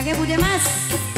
Kakek Bude Mas.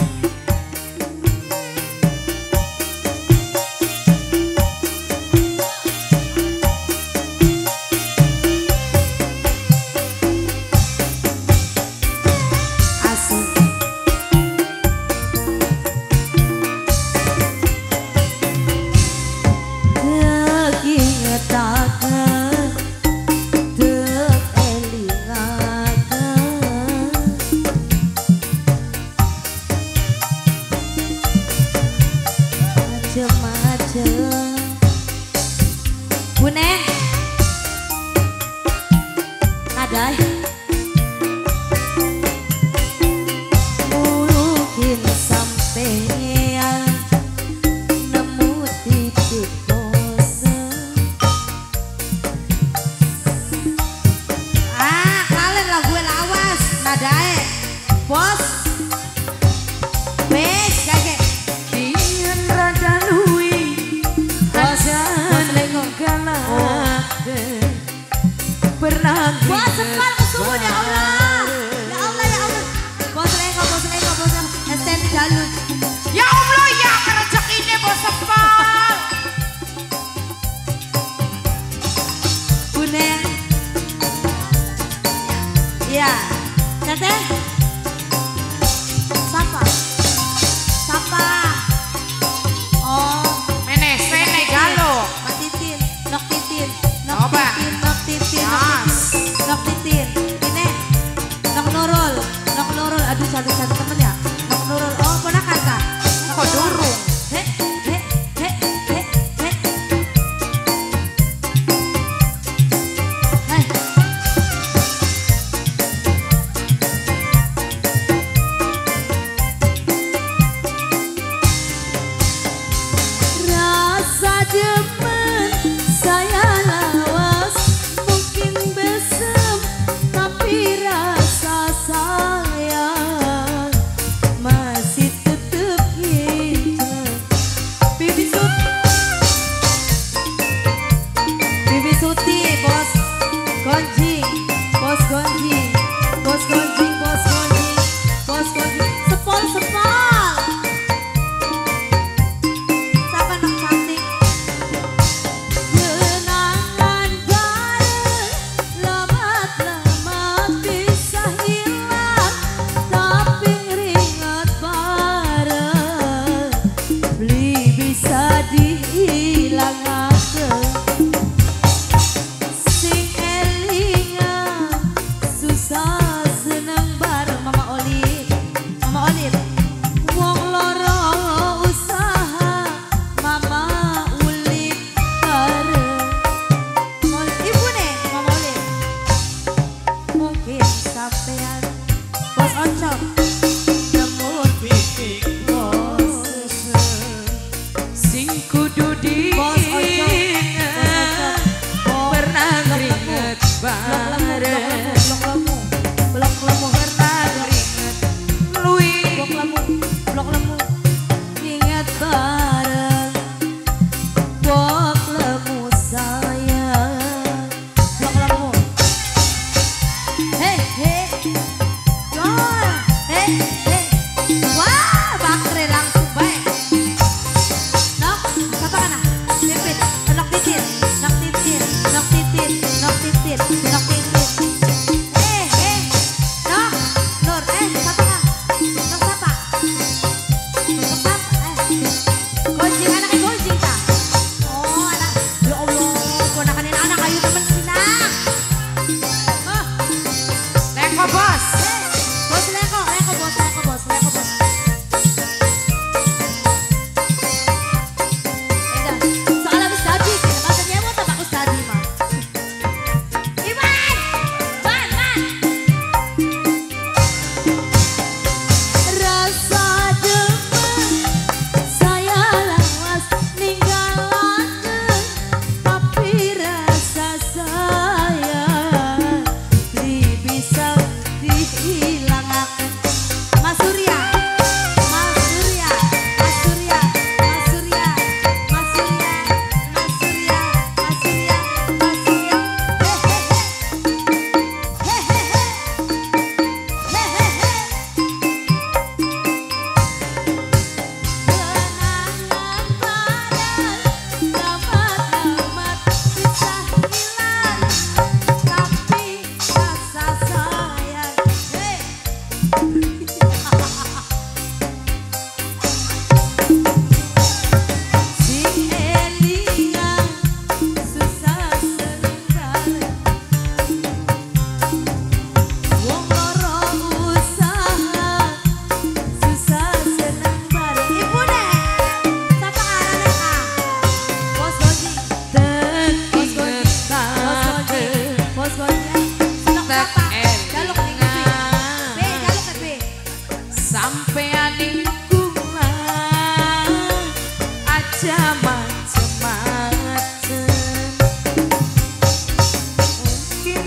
Keringet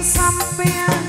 sampean